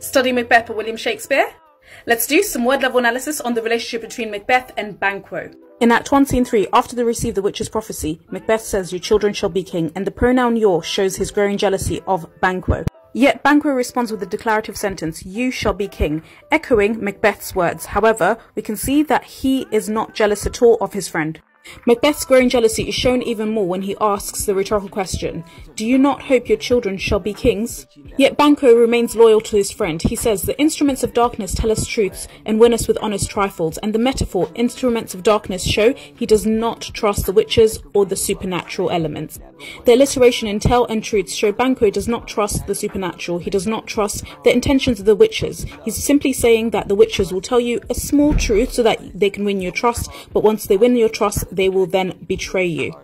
Study Macbeth by William Shakespeare? Let's do some word level analysis on the relationship between Macbeth and Banquo. In Act 1, Scene 3, after they receive the witch's prophecy, Macbeth says, Your children shall be king, and the pronoun your shows his growing jealousy of Banquo. Yet Banquo responds with the declarative sentence, You shall be king, echoing Macbeth's words. However, we can see that he is not jealous at all of his friend. Macbeth's growing jealousy is shown even more when he asks the rhetorical question, Do you not hope your children shall be kings? Yet Banquo remains loyal to his friend. He says, The instruments of darkness tell us truths and win us with honest trifles, and the metaphor, instruments of darkness, show he does not trust the witches or the supernatural elements. The alliteration in tell and truths show Banquo does not trust the supernatural, he does not trust the intentions of the witches. He's simply saying that the witches will tell you a small truth so that they can win your trust, but once they win your trust, they will then betray you.